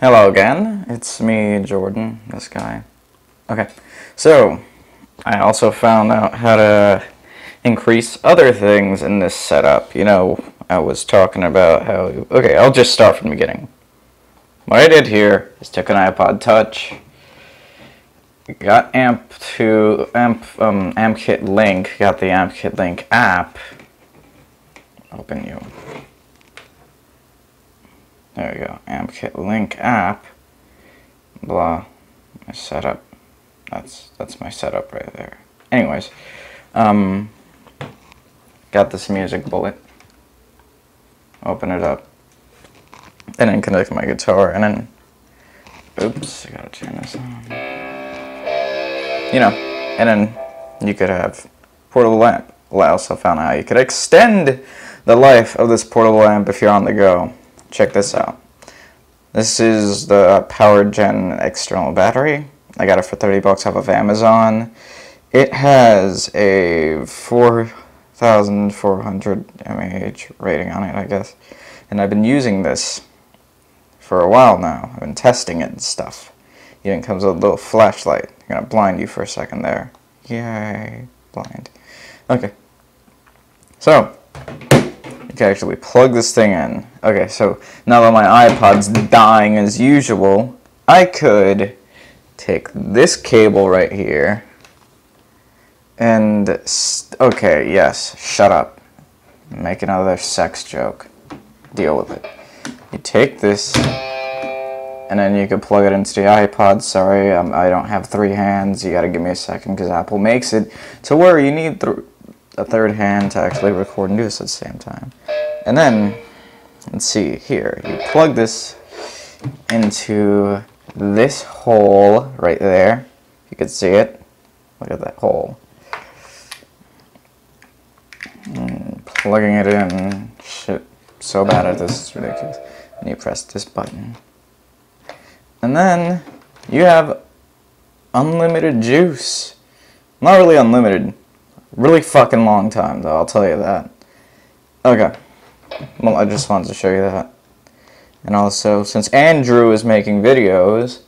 Hello again, it's me, Jordan, this guy. Okay, so I also found out how to increase other things in this setup. You know, I was talking about how. Okay, I'll just start from the beginning. What I did here is took an iPod Touch, got amp to amp um, AmpKit Link, got the amp kit Link app. Open you. There we go. AmpKit Link app. Blah. My setup. That's that's my setup right there. Anyways, um, got this music bullet. Open it up. And then connect my guitar and then oops, I gotta turn this on. You know, and then you could have portable lamp. Well, I also found out how you could extend the life of this portable lamp if you're on the go. Check this out. This is the PowerGen external battery. I got it for 30 bucks off of Amazon. It has a 4,400 mAh rating on it, I guess. And I've been using this for a while now. I've been testing it and stuff. Even comes with a little flashlight. I'm gonna blind you for a second there. Yay, blind. Okay. So, you can actually plug this thing in. Okay, so now that my iPod's dying as usual, I could take this cable right here and okay, yes, shut up. Make another sex joke. Deal with it. You take this and then you can plug it into the iPod. Sorry, um, I don't have three hands. You gotta give me a second because Apple makes it to where you need th a third hand to actually record this at the same time. And then, let's see here. You plug this into this hole right there. You can see it. Look at that hole. And plugging it in. Shit. So bad at this. It's ridiculous. And you press this button. And then you have unlimited juice. Not really unlimited. Really fucking long time though, I'll tell you that. Okay. Well, I just wanted to show you that. And also, since Andrew is making videos,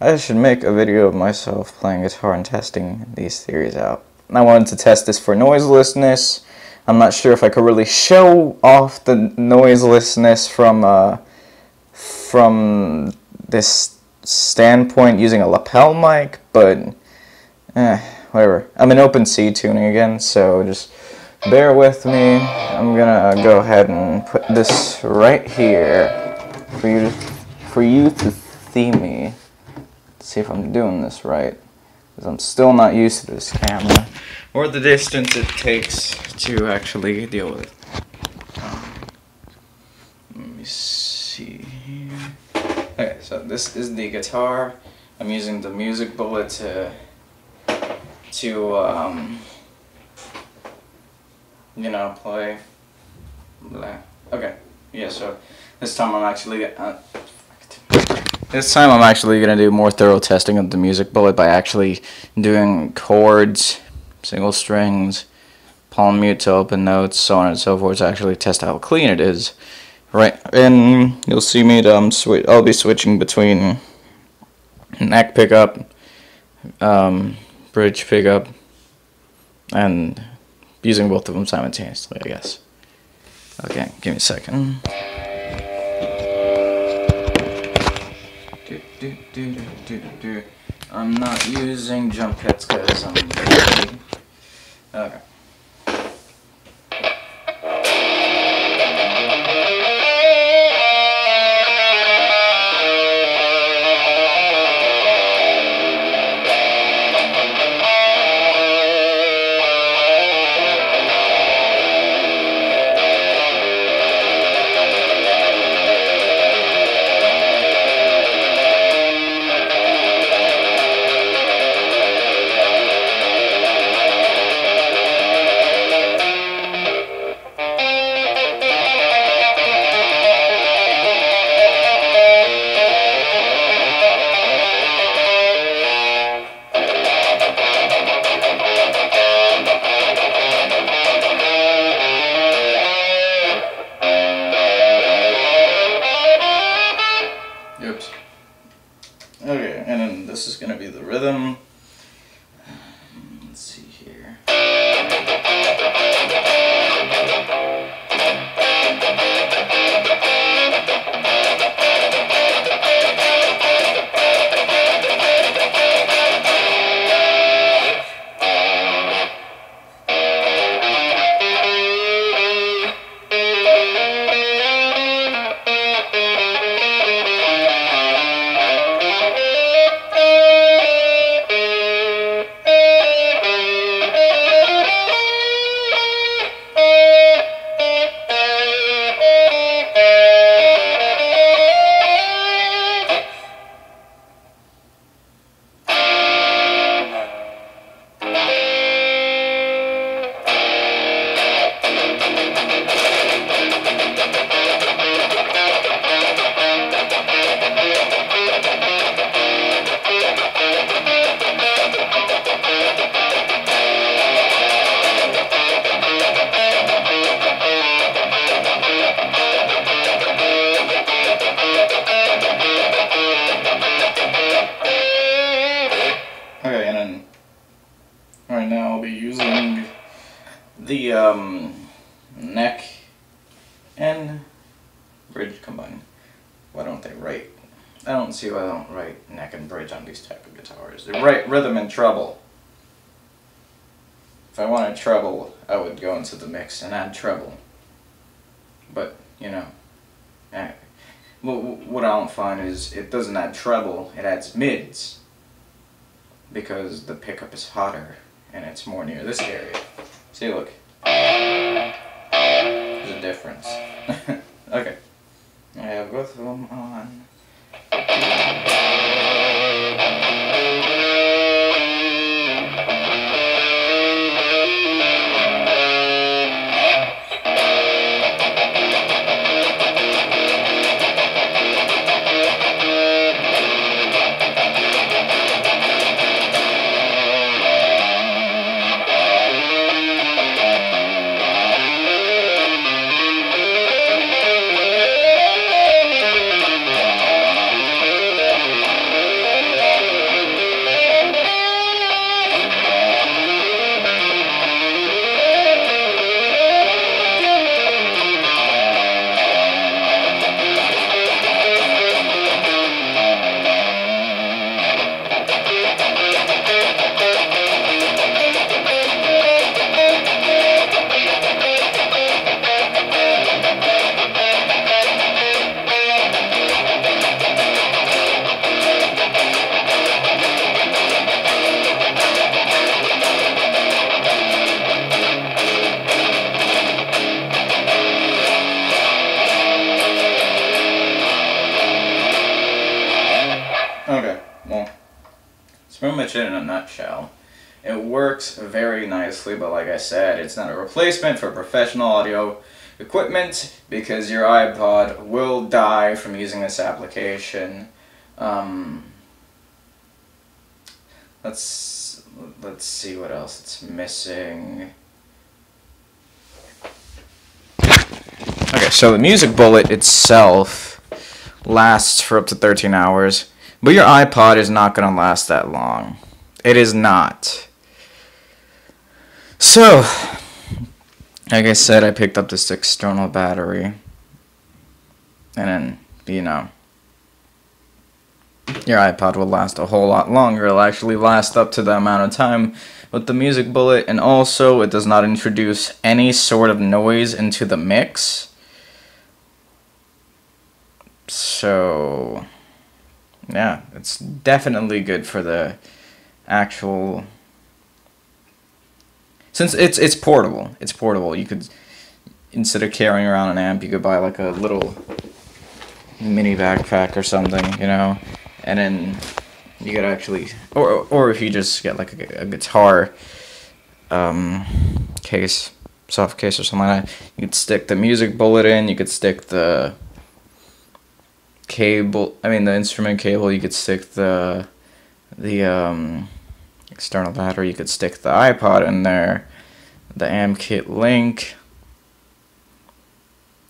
I should make a video of myself playing guitar and testing these theories out. I wanted to test this for noiselessness. I'm not sure if I could really show off the noiselessness from uh, from this standpoint using a lapel mic, but eh, whatever. I'm in open C tuning again, so just bear with me. I'm gonna go ahead and put this right here for you to, for you to see me. See if I'm doing this right, because I'm still not used to this camera or the distance it takes to actually deal with it. Um, let me see. Okay, so this is the guitar. I'm using the music bullet to to um, you know play. Blah. Okay, yeah. So this time I'm actually uh, this time I'm actually gonna do more thorough testing of the music bullet by actually doing chords, single strings, palm mute to open notes, so on and so forth to actually test how clean it is. Right, and you'll see me um. I'll be switching between neck pickup, um, bridge pickup, and using both of them simultaneously, I guess. Okay, give me a second. Do, do, do, I'm not using jump cuts because I'm. Okay. Okay, and then this is going to be the rhythm. I don't see why I don't write neck and bridge on these type of guitars. They write rhythm and treble. If I wanted treble, I would go into the mix and add treble. But you know, eh, what what I don't find is it doesn't add treble; it adds mids because the pickup is hotter and it's more near this area. See, look. There's a difference. okay. I have both of them on. Much in a nutshell. It works very nicely, but like I said, it's not a replacement for professional audio equipment because your iPod will die from using this application. Um, let's let's see what else it's missing. Okay, so the Music Bullet itself lasts for up to 13 hours. But your iPod is not going to last that long. It is not. So, like I said, I picked up this external battery. And then, you know, your iPod will last a whole lot longer. It'll actually last up to the amount of time with the Music Bullet. And also, it does not introduce any sort of noise into the mix. So, yeah, it's definitely good for the actual. Since it's it's portable, it's portable. You could instead of carrying around an amp, you could buy like a little mini backpack or something, you know, and then you could actually, or or if you just get like a, a guitar um, case, soft case or something like that, you could stick the music bullet in. You could stick the cable i mean the instrument cable you could stick the the um, external battery you could stick the ipod in there the amp kit link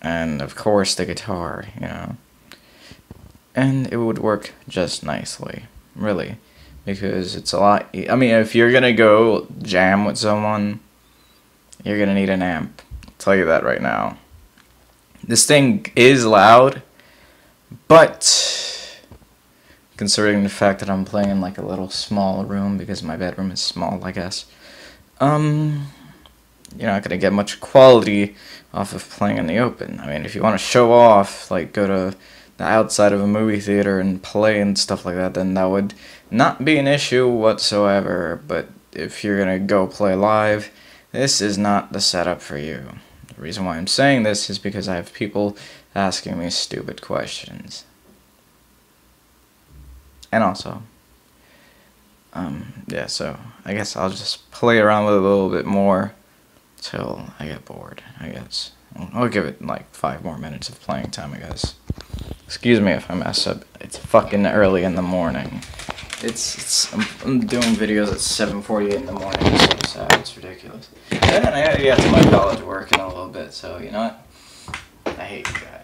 and of course the guitar you know and it would work just nicely, really, because it's a lot. E- I mean, if you're gonna go jam with someone, you're gonna need an amp. I'll tell you that right now. This thing is loud, but considering the fact that I'm playing in like a little small room because my bedroom is small, I guess. Um, you're not gonna get much quality off of playing in the open. I mean, if you want to show off, like go to the outside of a movie theater and play and stuff like that, then that would not be an issue whatsoever. But if you're gonna go play live, this is not the setup for you. The reason why I'm saying this is because I have people asking me stupid questions. And also, um, yeah, so I guess I'll just play around with it a little bit more till I get bored, I guess. I'll give it like five more minutes of playing time, I guess. Excuse me if I mess up. It's fucking early in the morning. It's, it's I'm, I'm doing videos at 7:48 in the morning. It's so sad. It's ridiculous. And then I gotta get to my college work in a little bit. So you know what? I hate you guys.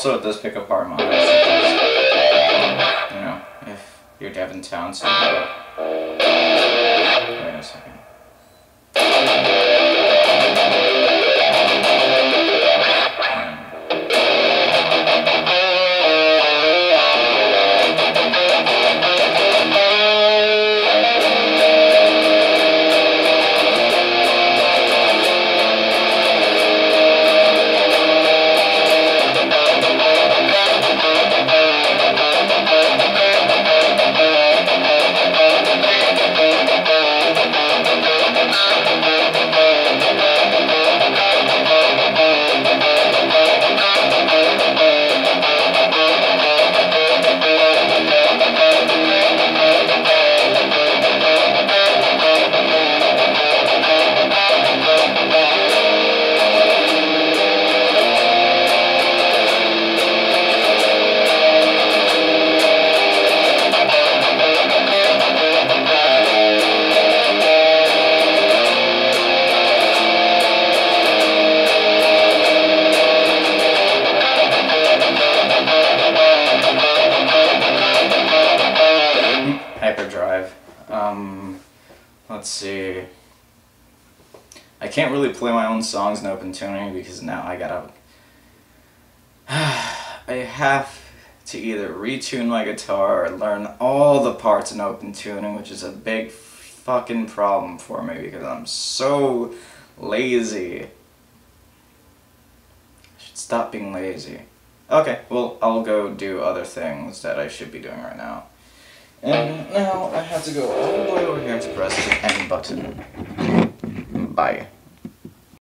Also it does pick up harmonics. You know, if you're Devin Townsend. Wait a second. Can't really play my own songs in open tuning because now I gotta. I have to either retune my guitar or learn all the parts in open tuning, which is a big fucking problem for me because I'm so lazy. I should stop being lazy. Okay, well, I'll go do other things that I should be doing right now. And now I have to go all the way over here to press the end button. Bye.